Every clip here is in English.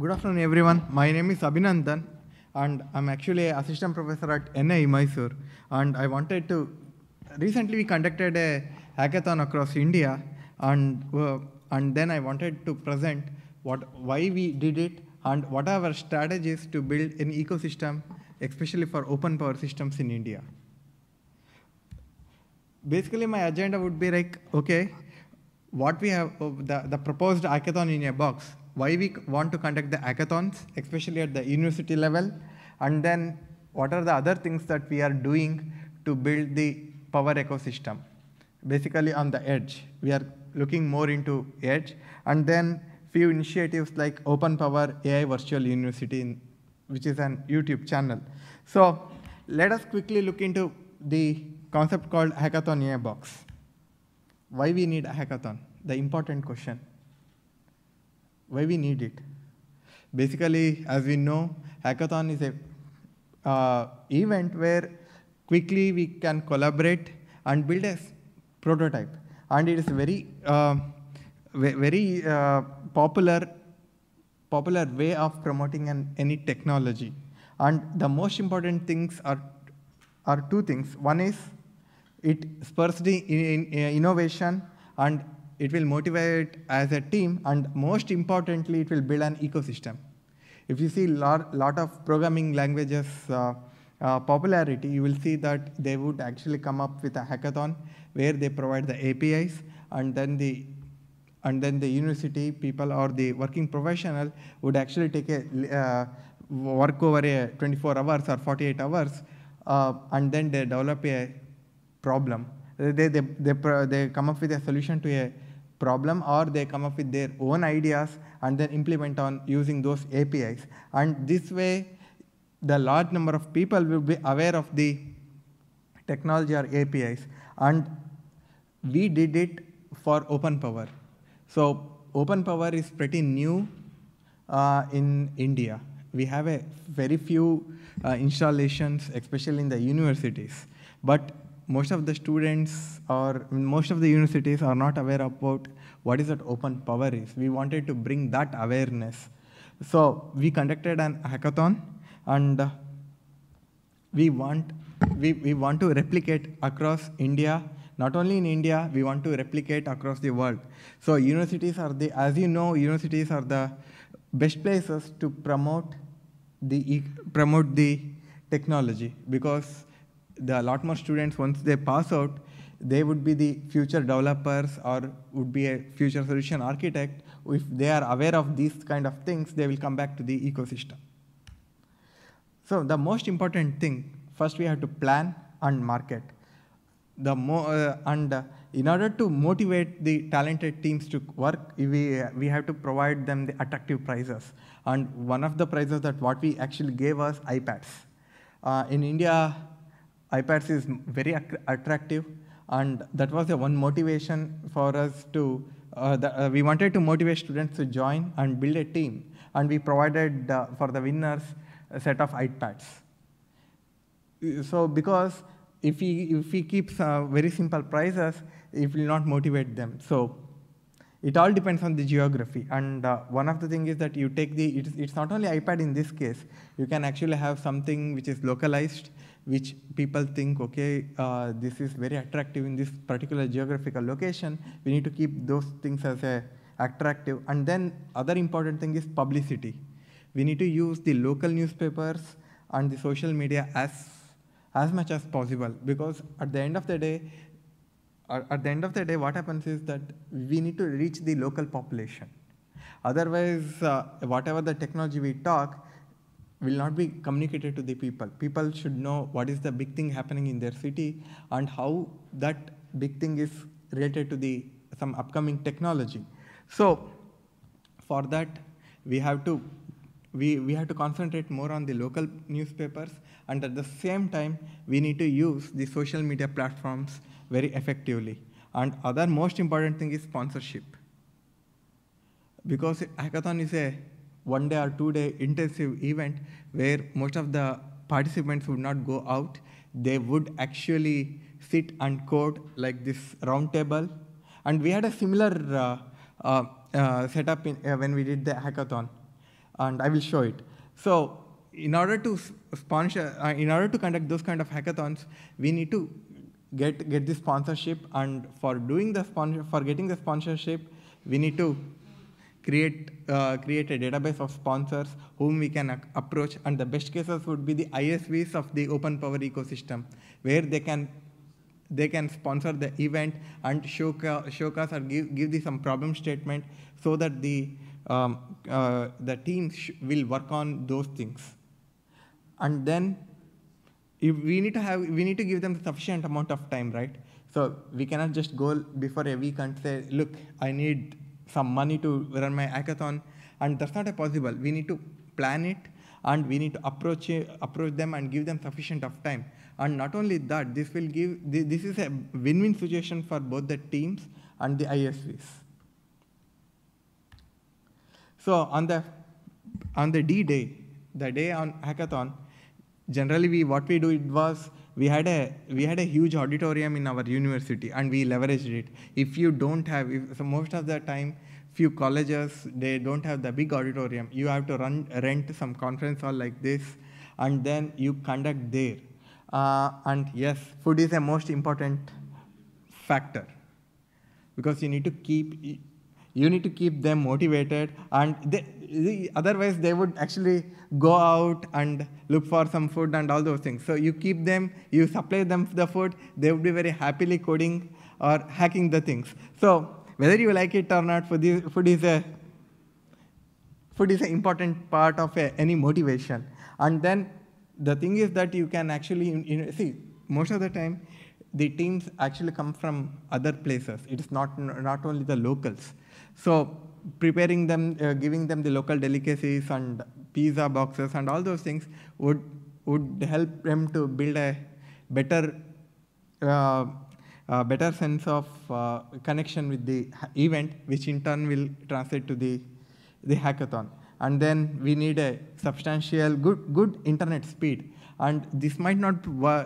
Good afternoon, everyone. My name is Abhinandan, and I'm actually an assistant professor at NI Mysore. And I wanted to recently we conducted a hackathon across India, and uh, and then I wanted to present what why we did it and what are our strategies to build an ecosystem, especially for open power systems in India. Basically, my agenda would be like, okay, what we have, uh, the, the proposed hackathon in a box, why we want to conduct the hackathons, especially at the university level, and then what are the other things that we are doing to build the power ecosystem. Basically on the edge, we are looking more into edge, and then few initiatives like Open Power AI Virtual University, in, which is an YouTube channel. So let us quickly look into the concept called hackathon in a box. Why we need a hackathon? The important question. Why we need it? Basically, as we know, hackathon is a uh, event where quickly we can collaborate and build a prototype. And it is very, uh, very uh, popular, popular way of promoting an, any technology. And the most important things are, are two things. One is it spurs the in, in, innovation and it will motivate as a team and most importantly it will build an ecosystem if you see lot, lot of programming languages uh, uh, popularity you will see that they would actually come up with a hackathon where they provide the apis and then the and then the university people or the working professional would actually take a uh, work over a 24 hours or 48 hours uh, and then they develop a problem. They, they, they, they come up with a solution to a problem or they come up with their own ideas and then implement on using those APIs. And this way, the large number of people will be aware of the technology or APIs. And we did it for open power. So open power is pretty new uh, in India. We have a very few uh, installations, especially in the universities. But most of the students or most of the universities are not aware about what is that open power is. We wanted to bring that awareness. So we conducted an hackathon and we want, we, we want to replicate across India, not only in India, we want to replicate across the world. So universities are the, as you know, universities are the best places to promote the, promote the technology because the lot more students once they pass out they would be the future developers or would be a future solution architect. If they are aware of these kind of things they will come back to the ecosystem. So the most important thing first we have to plan and market. The mo- uh, and uh, in order to motivate the talented teams to work we uh, we have to provide them the attractive prizes. And one of the prizes that what we actually gave us ipads. Uh, in india iPads is very attractive, and that was the one motivation for us to. Uh, the, uh, we wanted to motivate students to join and build a team, and we provided uh, for the winners a set of iPads. So, because if we if we keep uh, very simple prices, it will not motivate them. So, it all depends on the geography. And uh, one of the things is that you take the it's, it's not only iPad in this case. You can actually have something which is localized which people think, okay, uh, this is very attractive in this particular geographical location. We need to keep those things as a attractive. And then other important thing is publicity. We need to use the local newspapers and the social media as as much as possible because at the end of the day, at the end of the day, what happens is that we need to reach the local population. Otherwise, uh, whatever the technology we talk, will not be communicated to the people. People should know what is the big thing happening in their city and how that big thing is related to the some upcoming technology. So for that, we have to we, we have to concentrate more on the local newspapers and at the same time we need to use the social media platforms very effectively and other most important thing is sponsorship because hackathon is a one day or two day intensive event where most of the participants would not go out. They would actually sit and code like this round table. And we had a similar uh, uh, uh, setup in, uh, when we did the hackathon. and I will show it. So in order to sponsor, uh, in order to conduct those kind of hackathons, we need to get get the sponsorship, and for doing the sponsor, for getting the sponsorship, we need to create uh, create a database of sponsors whom we can approach, and the best cases would be the ISVs of the open power ecosystem, where they can they can sponsor the event and showcase, showcase or give, give the some problem statement so that the um, uh, the teams will work on those things. And then we need to have we need to give them sufficient amount of time right? So we cannot just go before a week and say look i need some money to run my hackathon. And that's not a possible. We need to plan it and we need to approach approach them and give them sufficient of time. And not only that this will give this is a win-win situation for both the teams and the isvs so on the on the d day the day on hackathon generally we what we do it was we had a we had a huge auditorium in our university and we leveraged it. If you don't have if, so most of the time few colleges they don't have the big auditorium. You have to run rent some conference hall like this and then you conduct there. Uh, and yes food is a most important factor because you need to keep you need to keep them motivated and they, otherwise they would actually go out and look for some food and all those things. So you keep them you supply them the food they would be very happily coding or hacking the things. So whether you like it or not food is, food is a food is an important part of a, any motivation. And then the thing is that you can actually you know, see most of the time the teams actually come from other places. It is not not only the locals. So preparing them, uh, giving them the local delicacies and pizza boxes and all those things would would help them to build a better uh, uh, better sense of uh, connection with the event, which in turn will translate to the the hackathon. And then we need a substantial good good internet speed. And this might not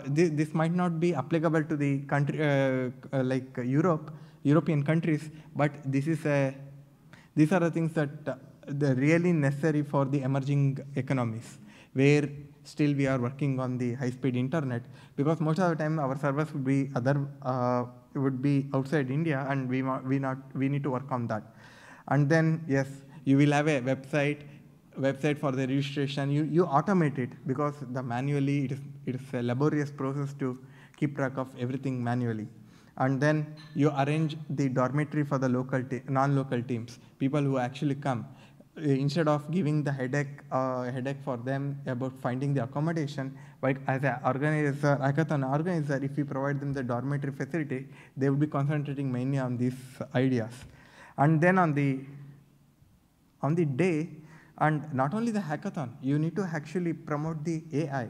this, might not be applicable to the country uh, like Europe, European countries, but this is a these are the things that uh, are really necessary for the emerging economies, where still we are working on the high-speed internet because most of the time our servers would be other uh, would be outside India, and we we not we need to work on that. And then yes, you will have a website website for the registration. You you automate it because the manually it is it is a laborious process to keep track of everything manually and then you arrange the dormitory for the local non-local teams, people who actually come. Uh, instead of giving the headache uh, headache for them about finding the accommodation, but as an organizer, hackathon organizer, if you provide them the dormitory facility, they will be concentrating mainly on these ideas. And then on the on the day, and not only the hackathon, you need to actually promote the AI.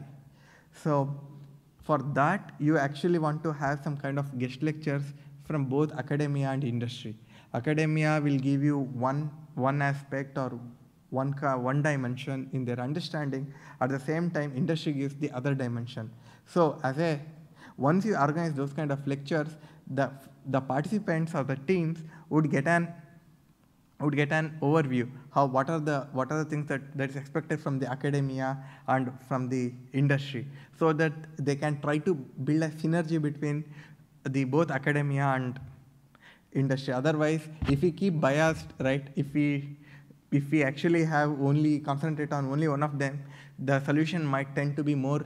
So for that, you actually want to have some kind of guest lectures from both academia and industry. Academia will give you one, one aspect or one, one dimension in their understanding. At the same time, industry gives the other dimension. So as a, once you organize those kind of lectures, the, the participants or the teams would get an would get an overview how what are the what are the things that, that is expected from the academia and from the industry so that they can try to build a synergy between the both academia and industry. Otherwise if we keep biased right if we if we actually have only concentrate on only one of them the solution might tend to be more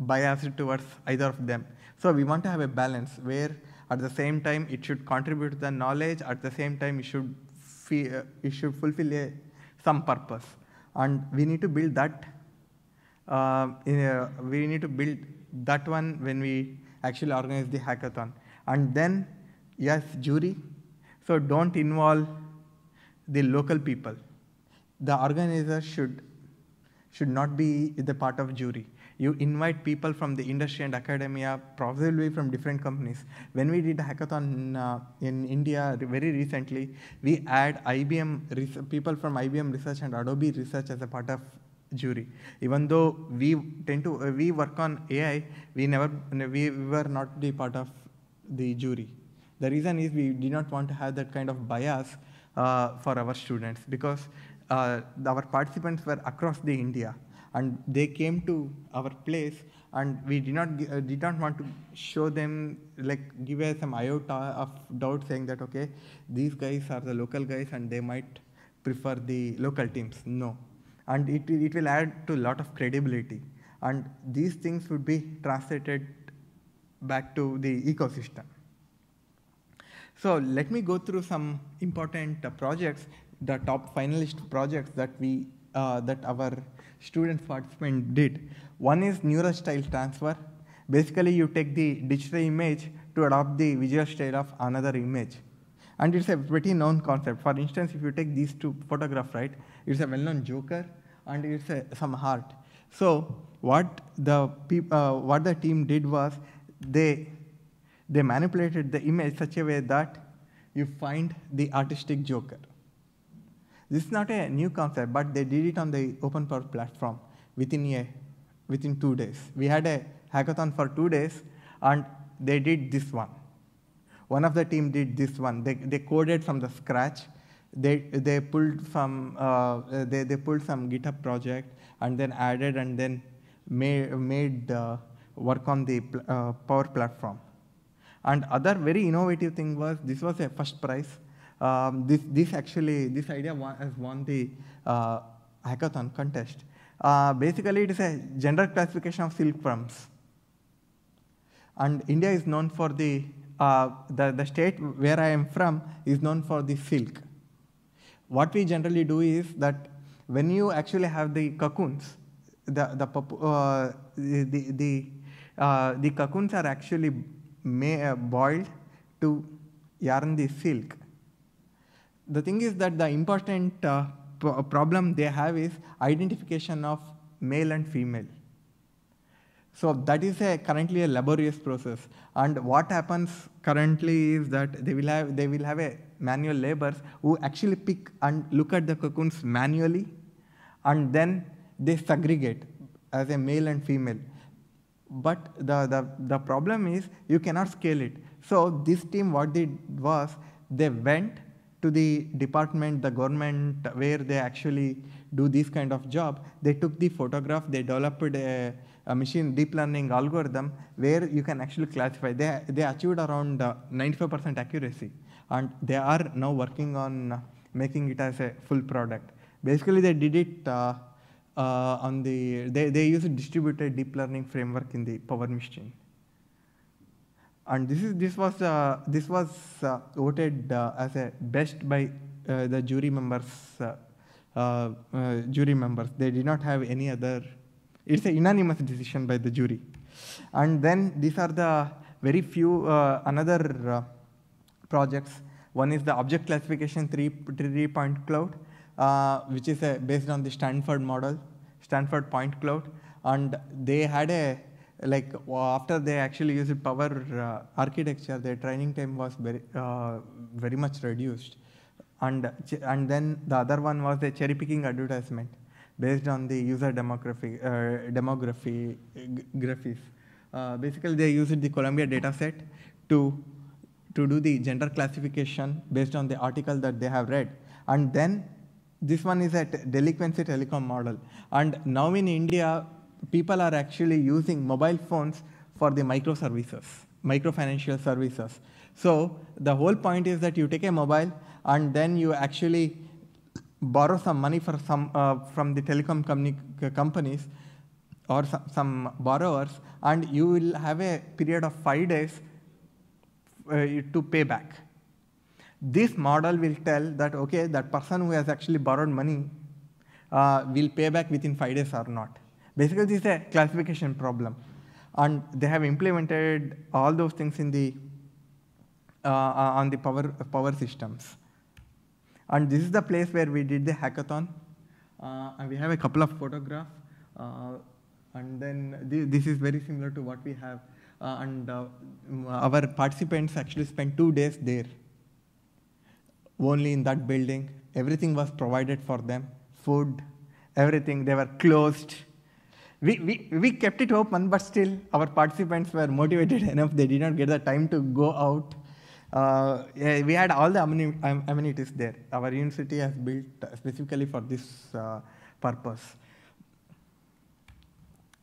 biased towards either of them. So we want to have a balance where at the same time it should contribute to the knowledge at the same time it should it should fulfill a, some purpose. And we need to build that, uh, a, we need to build that one when we actually organize the hackathon. And then, yes, jury. So don't involve the local people. The organizer should, should not be the part of jury you invite people from the industry and academia, probably from different companies. When we did a hackathon uh, in India very recently, we add IBM people from IBM research and Adobe research as a part of jury. Even though we tend to uh, we work on AI, we never we, we were not the part of the jury. The reason is we did not want to have that kind of bias uh, for our students because uh, our participants were across the India, and they came to our place, and we did not uh, did not want to show them like give us some iota of doubt, saying that okay, these guys are the local guys, and they might prefer the local teams. No, and it it will add to a lot of credibility, and these things would be translated back to the ecosystem. So let me go through some important uh, projects, the top finalist projects that we uh, that our student participant did. One is neural style transfer. Basically, you take the digital image to adopt the visual style of another image. And it's a pretty known concept. For instance, if you take these two photographs, right, it's a well-known joker and it's a, some heart. So what the, peop, uh, what the team did was they they manipulated the image such a way that you find the artistic joker. This is not a new concept, but they did it on the OpenPower platform within a within two days. We had a hackathon for two days, and they did this one. One of the team did this one. They, they coded from the scratch. They, they pulled some uh, they, they pulled some GitHub project and then added and then made, made uh, work on the uh, Power platform. And other very innovative thing was this was a first prize. Um, this, this actually, this idea won, has won the uh, hackathon contest. Uh, basically, it is a gender classification of silkworms. And India is known for the, uh, the, the state where I am from is known for the silk. What we generally do is that when you actually have the cocoons, the, the, uh, the, the, the, uh, cocoons are actually uh, boiled to yarn the silk. The thing is that the important uh, problem they have is identification of male and female. So that is a, currently a laborious process. And what happens currently is that they will have they will have a manual laborers who actually pick and look at the cocoons manually, and then they segregate as a male and female. But the, the, the problem is you cannot scale it. So this team, what they did was they went to the department, the government, where they actually do this kind of job. They took the photograph, they developed a, a machine deep learning algorithm where you can actually classify. They, they achieved around 95% uh, accuracy. And they are now working on making it as a full product. Basically, they did it uh, uh, on the, they, they use a distributed deep learning framework in the Power Machine. And this, is, this was, uh, this was uh, voted uh, as a best by the jury members, jury members. They did not have any other, it's a unanimous decision by the jury. And then these are the very few, another projects. One is the object classification three, three point cloud uh, which is based on the Stanford model, Stanford point cloud. And they had a, like after they actually used power uh, architecture, their training time was very, uh, very much reduced. And, and then the other one was the cherry picking advertisement based on the user demography, uh, demography graphies. Uh, basically, they used the Columbia dataset to, to do the gender classification based on the article that they have read. And then this one is a delinquency telecom model. And now in India, people are actually using mobile phones for the microservices, microfinancial services. So the whole point is that you take a mobile and then you actually borrow some money for some, uh, from the telecom companies or some, some, borrowers, and you will have a period of five days uh, to pay back this model will tell that, okay, that person who has actually borrowed money uh, will pay back within five days or not. Basically, this is a classification problem. And they have implemented all those things in the, uh, uh on the power, power systems. And this is the place where we did the hackathon. Uh, and we have a couple of photographs. Uh, and then th this is very similar to what we have. Uh, and our participants actually spent two days there only in that building. Everything was provided for them food, everything. They were closed. We, we, we kept it open, but still, our participants were motivated enough. They did not get the time to go out. uh, yeah, we had all the amenities there. Our university has built specifically for this uh, purpose.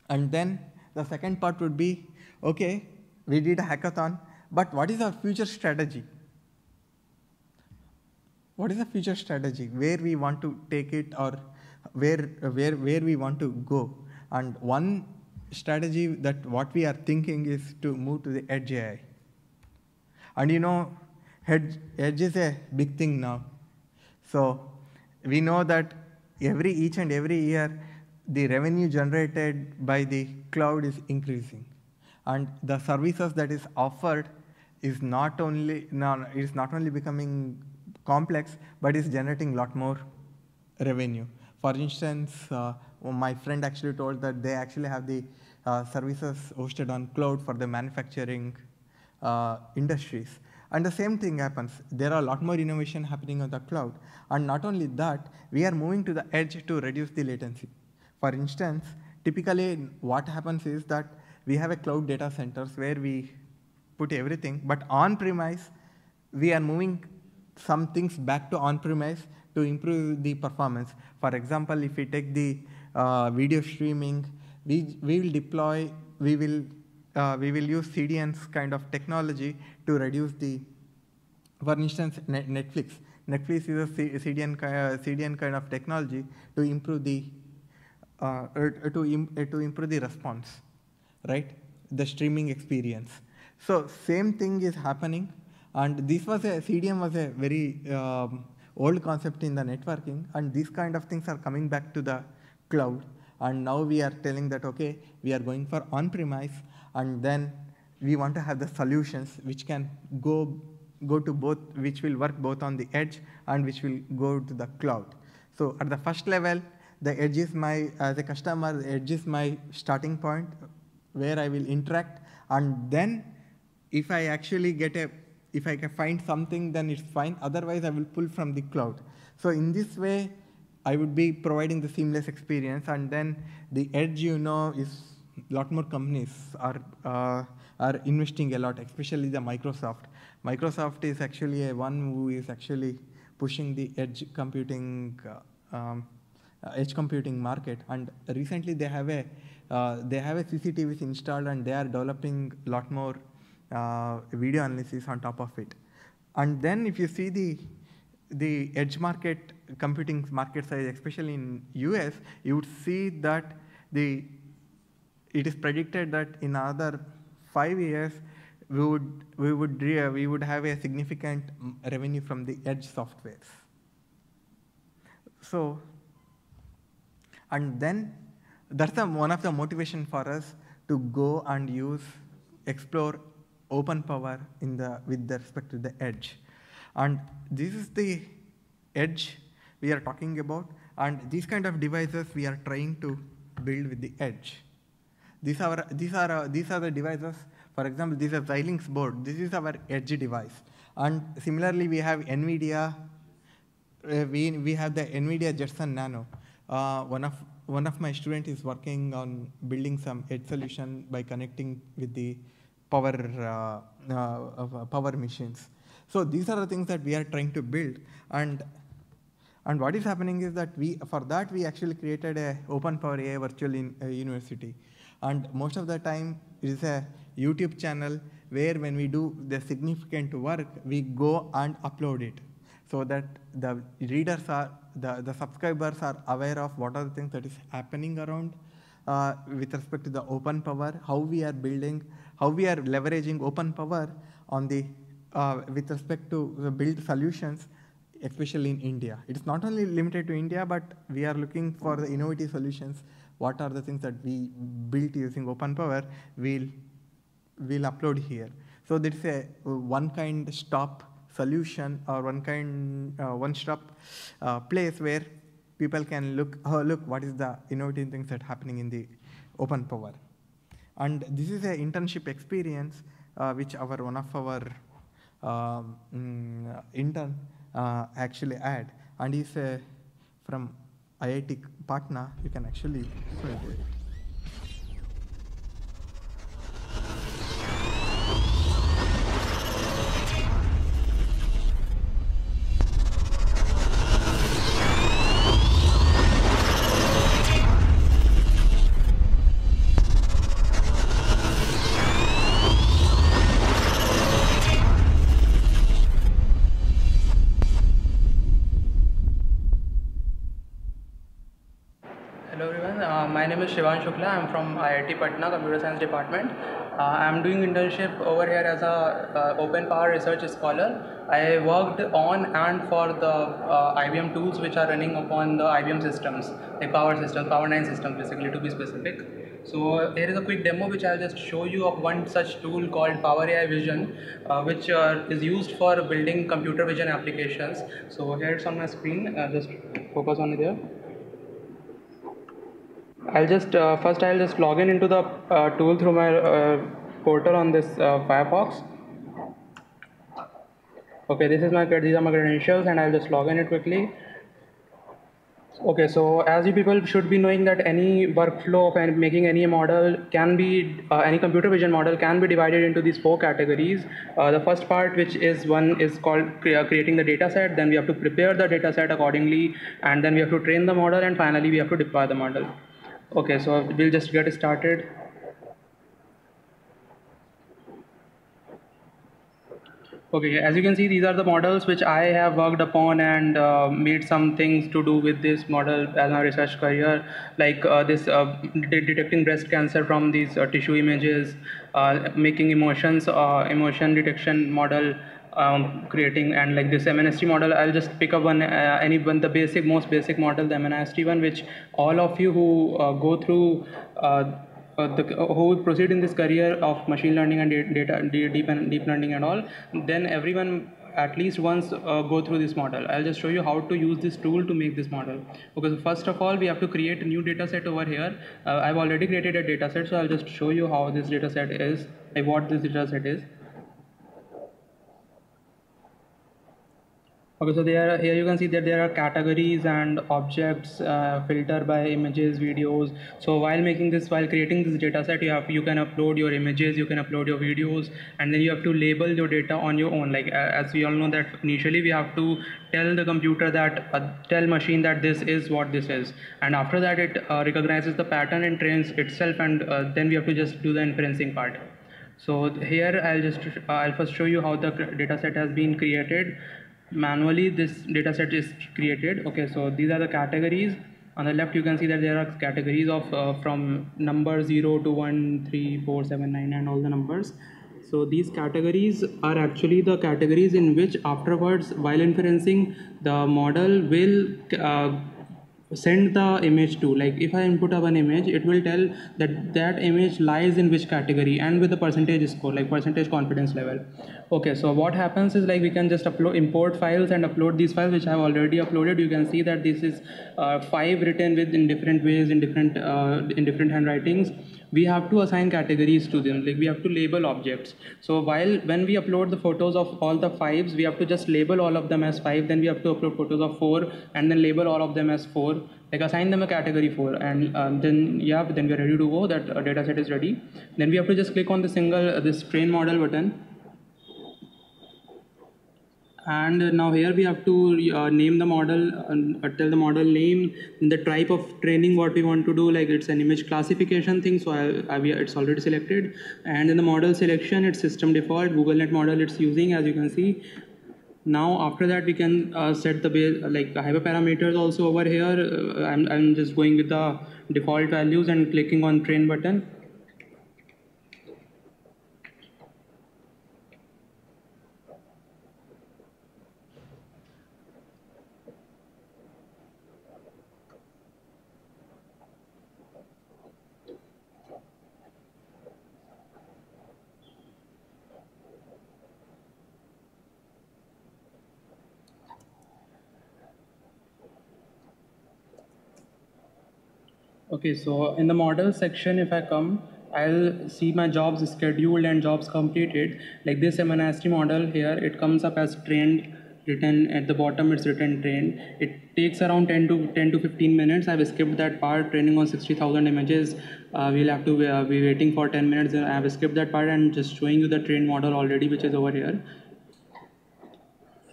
And then the second part would be, okay, we did a hackathon, but what is our future strategy? What is the future strategy? Where we want to take it or where, where, where we want to go? And one strategy that what we are thinking is to move to the edge AI. And you know, edge, edge is a big thing now. So we know that every each and every year the revenue generated by the cloud is increasing. And the services that is offered is not only, no, is not only becoming complex, but is generating a lot more revenue. For instance, uh, my friend actually told that they actually have the uh, services hosted on cloud for the manufacturing uh, industries. And the same thing happens. There are a lot more innovation happening on the cloud. And not only that, we are moving to the edge to reduce the latency. For instance, typically what happens is that we have a cloud data centers where we put everything, but on-premise, we are moving some things back to on-premise to improve the performance. For example, if we take the video streaming, we, we will deploy, we will, uh, we will use CDN's kind of technology to reduce the, for instance, Netflix. Netflix is CDN, uh, CDN kind of technology to improve the uh, er, to, Im to improve the response, right? The streaming experience. So same thing is happening, and this was a CDN was a very um, old concept in the networking, and these kind of things are coming back to the cloud. And now we are telling that okay, we are going for on-premise, and then we want to have the solutions which can go go to both, which will work both on the edge and which will go to the cloud. So at the first level, the edge is my, as a customer, the edge is my starting point where I will interact. And then if I actually get a, if I can find something, then it's fine. Otherwise, I will pull from the cloud. So in this way, I would be providing the seamless experience. And then the edge, you know, is a lot more companies are, uh, are investing a lot, especially the Microsoft. Microsoft is actually a one who is actually pushing the edge computing uh, um, uh, edge computing market. And recently they have a uh, they have a CCTVs installed and they are developing a lot more uh, video analysis on top of it. And then if you see the the edge market computing market size, especially in US, you would see that the it is predicted that in another five years we would we would we would have a significant revenue from the edge softwares. So and then that's the, one of the motivation for us to go and use, explore open power in the, with respect to the edge. And this is the edge we are talking about. And these kind of devices we are trying to build with the edge. These are, these are, uh, these are the devices, for example, this is a Xilinx board. This is our edge device. And similarly, we have NVIDIA, uh, we, we have the NVIDIA Jetson Nano. Uh, one of one of my students is working on building some edge solution by connecting with the power uh, uh, power machines. So these are the things that we are trying to build, and and what is happening is that we for that we actually created a open power AI virtual in, uh, university, and most of the time it is a YouTube channel where when we do the significant work we go and upload it. So that the readers are, the, the subscribers are aware of what are the things that is happening around uh, with respect to the open power, how we are building, how we are leveraging open power on the, uh, with respect to the build solutions, especially in India. It is not only limited to India, but we are looking for the innovative solutions. What are the things that we built using open power? We'll, we'll upload here. So there is a one kind stop solution or one kind, uh, one-stop uh, place where people can look, oh, look, what is the innovative things that happening in the open power. And this is an internship experience uh, which our one of our um, mm, intern uh, actually add. and he's uh, from IIT Patna. You can actually name is Shivan Shukla. I'm from IIT Patna Computer Science Department. Uh, I'm doing internship over here as a uh, open power research scholar. I worked on and for the uh, IBM tools which are running upon the IBM systems, like power systems, power 9 systems basically to be specific. So here is a quick demo which I'll just show you of one such tool called Power AI Vision, uh, which uh, is used for building computer vision applications. So here it's on my screen. Just focus on it there. I'll just uh, first I'll just log in into the uh, tool through my uh, portal on this uh, Firefox. Okay, this is my these are my credentials, and I'll just log in it quickly. Okay, so as you people should be knowing that any workflow of making any model can be, uh, any computer vision model can be divided into these four categories. Uh, the first part, which is one is called cre creating the data set, then we have to prepare the data set accordingly, and then we have to train the model, and finally we have to deploy the model. Okay, so we'll just get started. Okay, as you can see, these are the models which I have worked upon and uh, made some things to do with this model as my research career, like uh, this uh, de detecting breast cancer from these uh, tissue images, uh, making emotions, uh, emotion detection model, um, creating and like this MNIST model, I'll just pick up one, uh, any one, the basic, most basic model, the MNIST one, which all of you who uh, go through uh, uh the, who proceed in this career of machine learning and data, deep, deep learning and all, then everyone at least once uh, go through this model. I'll just show you how to use this tool to make this model. Okay, so first of all, we have to create a new data set over here. Uh, I've already created a data set, so I'll just show you how this data set is, like what this data set is. Okay, so there here you can see that there are categories and objects uh, filtered by images, videos. So while making this, while creating this data set, you have you can upload your images, you can upload your videos, and then you have to label your data on your own. Like uh, as we all know that initially we have to tell the computer that uh, tell machine that this is what this is, and after that it uh, recognizes the pattern and trains itself, and uh, then we have to just do the inferencing part. So here I'll just uh, I'll first show you how the data set has been created manually this data set is created. Okay so these are the categories. On the left you can see that there are categories of uh, from number 0 to 1 3 4 7 9 and all the numbers. So these categories are actually the categories in which afterwards while inferencing the model will uh, send the image to like if i input a an image it will tell that that image lies in which category and with the percentage score like percentage confidence level. Okay so what happens is like we can just upload import files and upload these files which i have already uploaded. You can see that this is uh, five written with in different ways in different uh, in different handwritings we have to assign categories to them like we have to label objects. So while when we upload the photos of all the fives we have to just label all of them as five then we have to upload photos of four and then label all of them as four like assign them a category four and um, then yeah then we're ready to go that uh, data set is ready. Then we have to just click on the single uh, this train model button and now here we have to uh, name the model uh, tell the model name the type of training what we want to do. Like it's an image classification thing so I, I, it's already selected. And in the model selection it's system default. GoogLeNet model it's using as you can see. Now after that we can uh, set the like hyperparameters also over here. Uh, I'm, I'm just going with the default values and clicking on train button Okay, so in the model section, if I come, I'll see my jobs scheduled and jobs completed. Like this MNIST model here, it comes up as trained written at the bottom it's written trained. It takes around 10 to 10 to 15 minutes. I've skipped that part training on 60000 images. Uh, we'll have to uh, be waiting for 10 minutes. I've skipped that part and just showing you the trained model already which is over here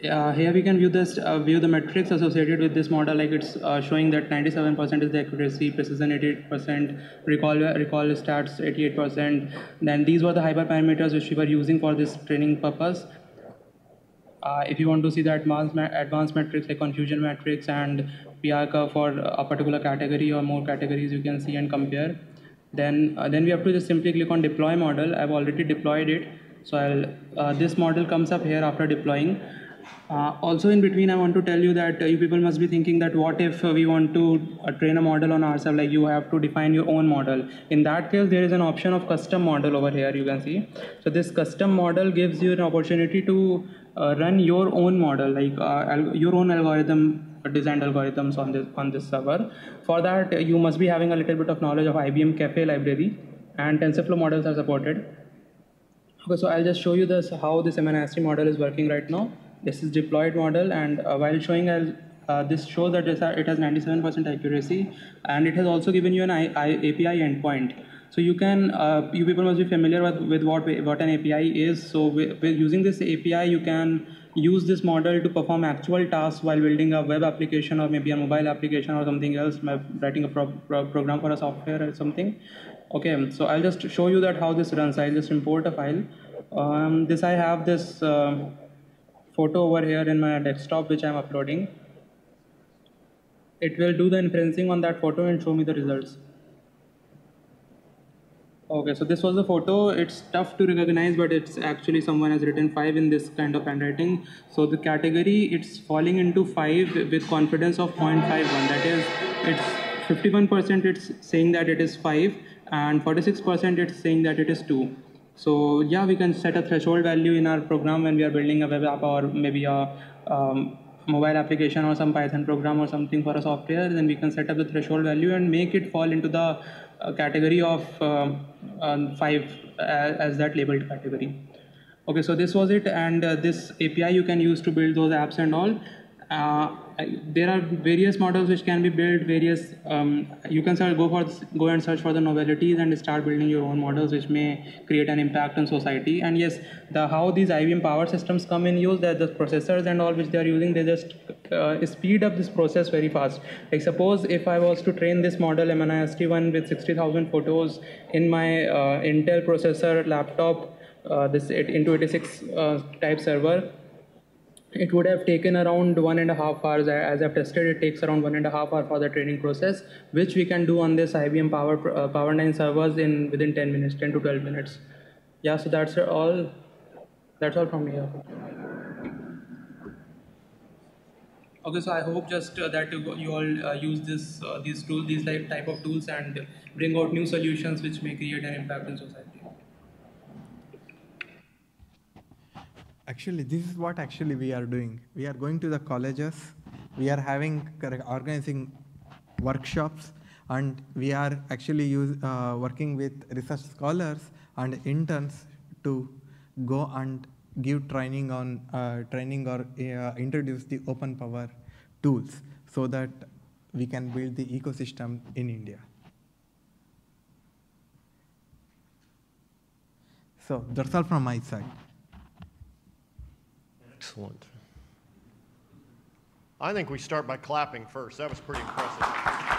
uh, here we can view this uh, view the metrics associated with this model like it's uh, showing that 97% is the accuracy precision 88% recall recall stats 88% then these were the hyperparameters which we were using for this training purpose uh, if you want to see the advanced, advanced metrics like confusion metrics and PR curve for a particular category or more categories you can see and compare. Then, uh, then we have to just simply click on deploy model. I've already deployed it. So I'll, uh, this model comes up here after deploying. Uh, also in between, I want to tell you that uh, you people must be thinking that what if uh, we want to uh, train a model on ourselves, like you have to define your own model. In that case, there is an option of custom model over here, you can see. So this custom model gives you an opportunity to uh, run your own model, like uh, your own algorithm, designed algorithms on this, on this server. For that, you must be having a little bit of knowledge of IBM Caffe library and TensorFlow models are supported. Okay, so I'll just show you this how this MNIST model is working right now. This is deployed model, and uh, while showing uh, this shows that it has 97% accuracy, and it has also given you an I, I API endpoint. So you can, uh, you people must be familiar with, with what what an API is. So with, with using this API, you can use this model to perform actual tasks while building a web application or maybe a mobile application or something else, writing a pro pro program for a software or something. Okay, so I'll just show you that how this runs. I'll just import a file. Um, this I have this. Uh, photo over here in my desktop which I'm uploading. It will do the inferencing on that photo and show me the results. Okay, so this was the photo. It's tough to recognize, but it's actually someone has written 5 in this kind of handwriting. So the category, it's falling into 5 with confidence of 0.51. That is, it's 51% it's saying that it is 5 and 46% it's saying that it is 2. So yeah, we can set a threshold value in our program when we are building a web app or maybe a um, mobile application or some Python program or something for a software. Then we can set up the threshold value and make it fall into the uh, category of um, uh, five as, as, that labeled category. Okay, so this was it, and uh, this API you can use to build those apps and all. Uh, there are various models which can be built various um, you can start go for go and search for the novelties and start building your own models which may create an impact on society. And yes the how these IBM power systems come in use that the processors and all which they are using they just uh, speed up this process very fast. Like suppose if I was to train this model MNIST1 with 60,000 photos in my uh, Intel processor laptop uh, this into 86 uh, type server it would have taken around one and a half hours. As I've tested it takes around one and a half hour for the training process which we can do on this IBM Power uh, Power 9 servers in within 10 minutes 10 to 12 minutes. Yeah so that's all that's all from here okay so I hope just uh, that you all uh, use this uh, these tools these type of tools and bring out new solutions which may create an impact in society Actually, this is what actually we are doing. We are going to the colleges, we are having organizing workshops, and we are actually use, uh, working with research scholars and interns to go and give training on uh, training or uh, introduce the open power tools so that we can build the ecosystem in India. So that's all from my side. Excellent. I think we start by clapping first. That was pretty impressive.